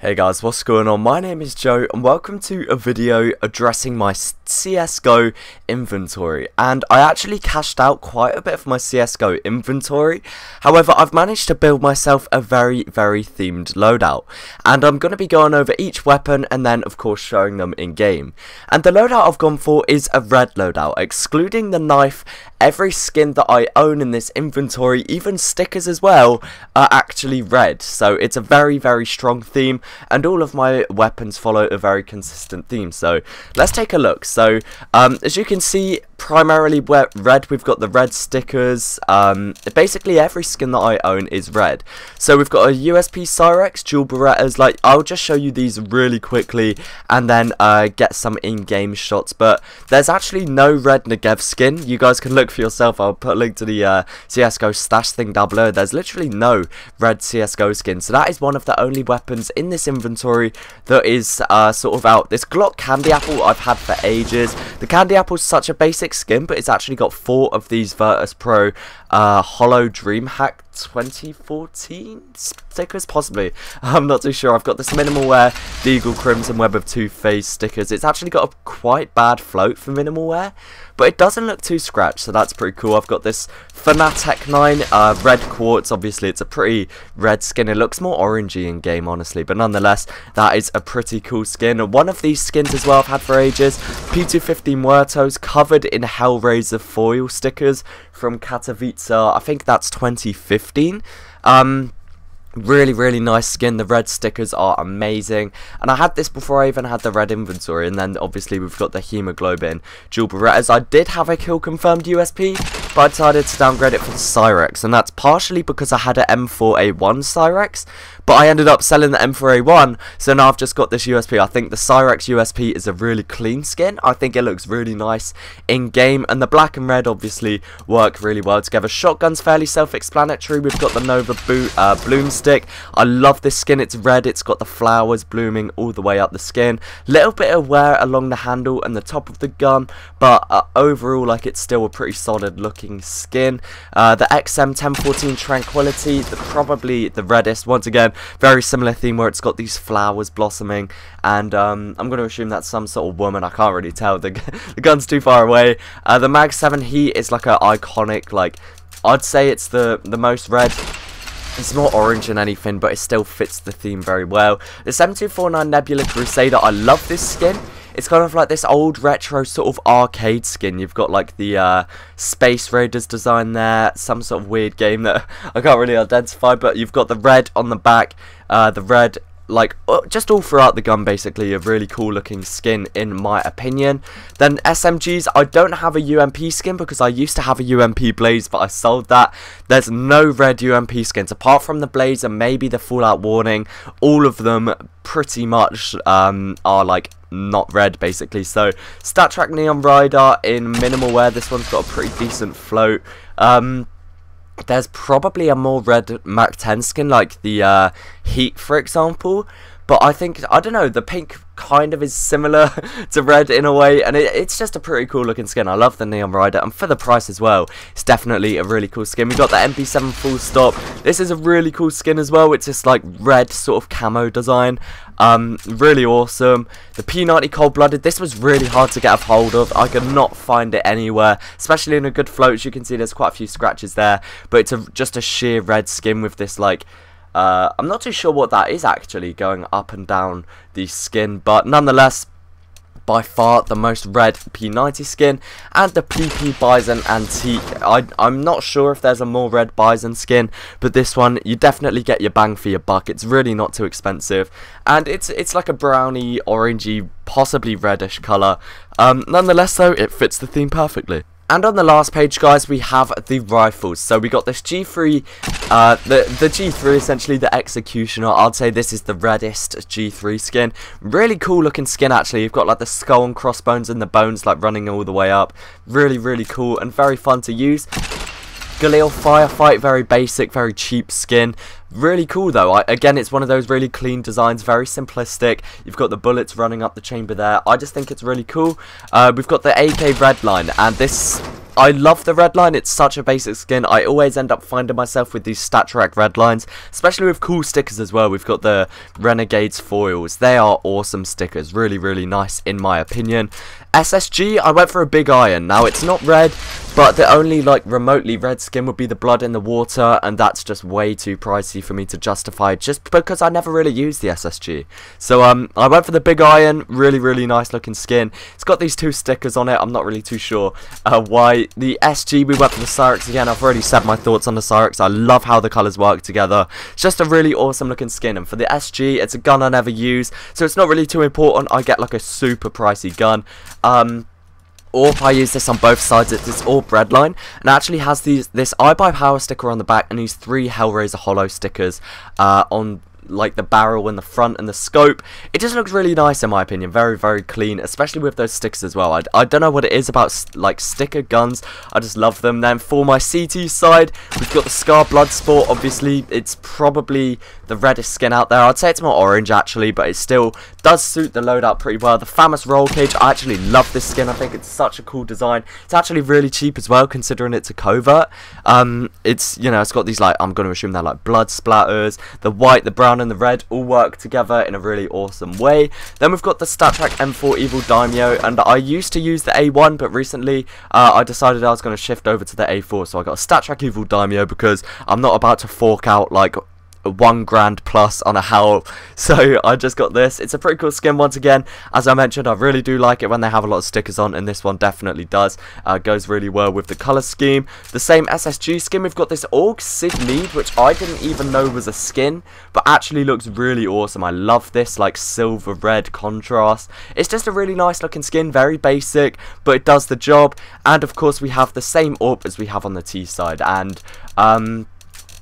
Hey guys, what's going on? My name is Joe and welcome to a video addressing my CSGO inventory and I actually cashed out quite a bit of my CSGO inventory however I've managed to build myself a very very themed loadout and I'm going to be going over each weapon and then of course showing them in game and the loadout I've gone for is a red loadout excluding the knife every skin that I own in this inventory even stickers as well are actually red so it's a very very strong theme and all of my weapons follow a very consistent theme. So let's take a look. So um, as you can see, primarily red, we've got the red stickers. Um, basically every skin that I own is red. So we've got a USP Cyrex, dual Berettas. Like I'll just show you these really quickly and then uh, get some in-game shots. But there's actually no red Negev skin. You guys can look for yourself. I'll put a link to the uh, CSGO stash thing down below. There's literally no red CSGO skin. So that is one of the only weapons in this inventory that is uh, sort of out. This Glock Candy Apple I've had for ages. The Candy Apple is such a basic skin, but it's actually got four of these Virtus Pro uh, Holo Dream Hack 2014 stickers, possibly. I'm not too sure. I've got this minimal wear Deagle Crimson Web of Two Phase stickers. It's actually got a quite bad float for minimal wear, but it doesn't look too scratched, so that's pretty cool. I've got this Fanatec 9 uh, red quartz. Obviously, it's a pretty red skin. It looks more orangey in game, honestly, but nonetheless, that is a pretty cool skin. One of these skins as well I've had for ages, P250 Muertos, covered in Hellraiser foil stickers from Katowice. I think that's 2015. Um, really really nice skin. The red stickers are amazing. And i had this before i even had the red inventory. And then obviously we've got the hemoglobin. Dual berettas i did have a kill confirmed usp but i decided to downgrade it for the cyrex and that's partially because i had an m4a1 cyrex but I ended up selling the M4A1, so now I've just got this USP. I think the Cyrex USP is a really clean skin. I think it looks really nice in-game, and the black and red obviously work really well together. Shotgun's fairly self-explanatory. We've got the Nova boot, uh, Bloom Stick. I love this skin. It's red. It's got the flowers blooming all the way up the skin. Little bit of wear along the handle and the top of the gun, but uh, overall, like, it's still a pretty solid looking skin. Uh, the XM 1014 Tranquility, the, probably the reddest. Once again, very similar theme where it's got these flowers blossoming, and um, I'm going to assume that's some sort of woman. I can't really tell. The, the gun's too far away. Uh, the Mag 7 Heat is like an iconic, like, I'd say it's the, the most red it's more orange than anything, but it still fits the theme very well. The 7249 Nebula Crusader, I love this skin. It's kind of like this old retro sort of arcade skin. You've got like the uh, Space Raiders design there, some sort of weird game that I can't really identify, but you've got the red on the back, uh, the red like uh, just all throughout the gun basically a really cool looking skin in my opinion. Then SMGs I don't have a UMP skin because I used to have a UMP blaze but I sold that. There's no red UMP skins apart from the blaze and maybe the fallout warning. All of them pretty much um, are like not red basically. So StatTrak Neon Rider in minimal wear. This one's got a pretty decent float. Um, there's probably a more red Mac 10 skin like the uh, Heat for example but I think I don't know the pink kind of is similar to red in a way and it, it's just a pretty cool looking skin. I love the Neon Rider and for the price as well it's definitely a really cool skin. We've got the MP7 full stop. This is a really cool skin as well it's just like red sort of camo design. Um, really awesome. The P90 Cold Blooded this was really hard to get a hold of. I could not find it anywhere especially in a good float. As you can see there's quite a few scratches there but it's a, just a sheer red skin with this like uh, I'm not too sure what that is actually going up and down the skin, but nonetheless, by far the most red P90 skin and the PP Bison Antique. I, I'm not sure if there's a more red Bison skin, but this one, you definitely get your bang for your buck. It's really not too expensive, and it's it's like a browny, orangey, possibly reddish colour. Um, nonetheless though, it fits the theme perfectly. And on the last page, guys, we have the rifles. So we got this G3, uh, the, the G3, essentially the Executioner. I'd say this is the reddest G3 skin. Really cool looking skin, actually. You've got like the skull and crossbones and the bones like running all the way up. Really, really cool and very fun to use. Galil Firefight, very basic, very cheap skin. Really cool though. I, again, it's one of those really clean designs, very simplistic. You've got the bullets running up the chamber there. I just think it's really cool. Uh, we've got the AK Redline, and this I love the red line. It's such a basic skin. I always end up finding myself with these StatTrak red lines, especially with cool stickers as well. We've got the Renegades foils. They are awesome stickers. Really, really nice in my opinion. SSG, I went for a big iron. Now, it's not red, but the only like remotely red skin would be the blood in the water, and that's just way too pricey for me to justify just because I never really used the SSG. So um, I went for the big iron. Really, really nice looking skin. It's got these two stickers on it. I'm not really too sure uh, why. The SG, we went for the Cyrex again. I've already said my thoughts on the Cyrex. I love how the colours work together. It's just a really awesome looking skin. And for the SG, it's a gun I never use, so it's not really too important. I get like a super pricey gun. Um, AWP, I use this on both sides, it's all Redline, and actually has these this iBuyPower sticker on the back and these three Hellraiser Holo stickers uh, on like the barrel and the front and the scope. It just looks really nice in my opinion. Very, very clean, especially with those sticks as well. I, I don't know what it is about like sticker guns. I just love them. Then for my CT side, we've got the Scar Bloodsport. Obviously, it's probably the reddest skin out there. I'd say it's more orange actually, but it still does suit the loadout pretty well. The FAMAS Roll Cage, I actually love this skin. I think it's such a cool design. It's actually really cheap as well, considering it's a covert. Um, it's, you know, it's got these like, I'm going to assume they're like blood splatters. The white, the brown, and the red all work together in a really awesome way. Then we've got the StatTrak M4 Evil Daimyo, and I used to use the A1, but recently uh, I decided I was going to shift over to the A4, so I got a StatTrak Evil Daimyo because I'm not about to fork out like one grand plus on a howl. So I just got this. It's a pretty cool skin once again. As I mentioned I really do like it when they have a lot of stickers on and this one definitely does. Uh, goes really well with the color scheme. The same SSG skin. We've got this AUG Syd Mead which I didn't even know was a skin but actually looks really awesome. I love this like silver red contrast. It's just a really nice looking skin very basic but it does the job. And of course we have the same AWP as we have on the T side. And um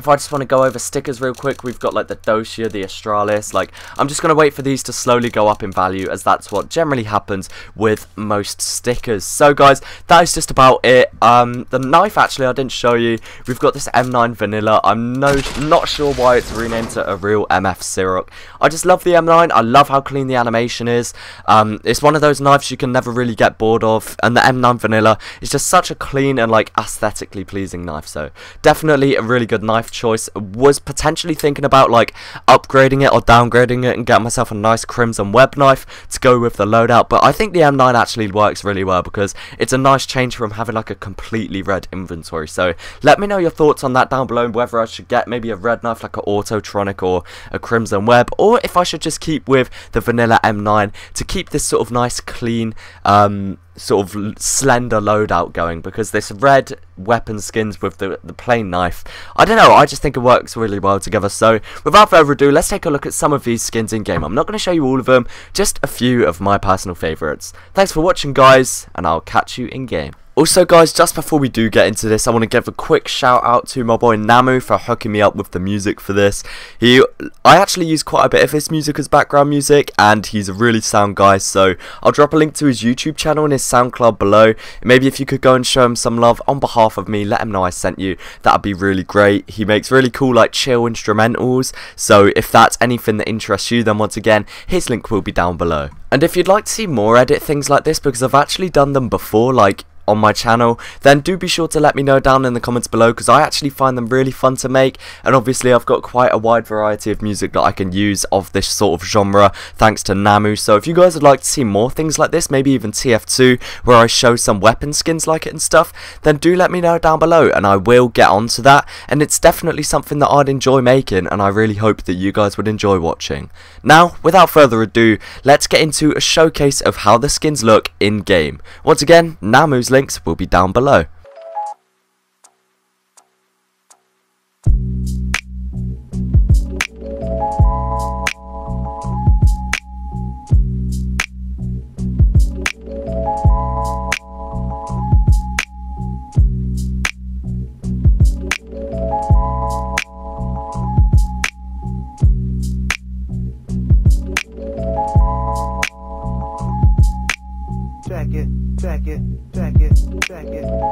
if I just want to go over stickers real quick, we've got like the Dosia, the Astralis, like I'm just going to wait for these to slowly go up in value as that's what generally happens with most stickers. So guys, that is just about it. Um, the knife actually I didn't show you, we've got this M9 Vanilla, I'm no, not sure why it's renamed to a real MF Syrup. I just love the M9, I love how clean the animation is, um, it's one of those knives you can never really get bored of, and the M9 Vanilla is just such a clean and like aesthetically pleasing knife, so definitely a really good knife choice. Was potentially thinking about like upgrading it or downgrading it and getting myself a nice Crimson Web knife to go with the loadout. But I think the M9 actually works really well because it's a nice change from having like a completely red inventory. So let me know your thoughts on that down below. Whether I should get maybe a red knife like an Autotronic or a Crimson Web, or if I should just keep with the vanilla M9 to keep this sort of nice clean. Um, sort of slender loadout going because this red weapon skins with the, the plain knife I don't know I just think it works really well together. So without further ado let's take a look at some of these skins in game I'm not going to show you all of them just a few of my personal favourites thanks for watching guys and I'll catch you in game also guys, just before we do get into this, I want to give a quick shout out to my boy Nammu for hooking me up with the music for this. He, I actually use quite a bit of his music as background music, and he's a really sound guy, so I'll drop a link to his YouTube channel and his SoundCloud below. Maybe if you could go and show him some love on behalf of me, let him know I sent you, that'd be really great. He makes really cool like chill instrumentals, so if that's anything that interests you, then once again, his link will be down below. And if you'd like to see more edit things like this, because I've actually done them before, like on my channel, then do be sure to let me know down in the comments below because I actually find them really fun to make and obviously I've got quite a wide variety of music that I can use of this sort of genre thanks to Nammu. So if you guys would like to see more things like this, maybe even TF2 where I show some weapon skins like it and stuff, then do let me know down below and I will get onto that and it's definitely something that I'd enjoy making and I really hope that you guys would enjoy watching. Now, without further ado, let's get into a showcase of how the skins look in game. Once again, Nammu's link links will be down below. jacket, jacket, jacket. Back at